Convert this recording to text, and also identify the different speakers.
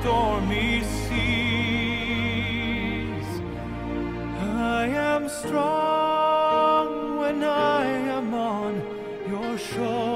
Speaker 1: Stormy seas. I am strong when I am on your shoulders.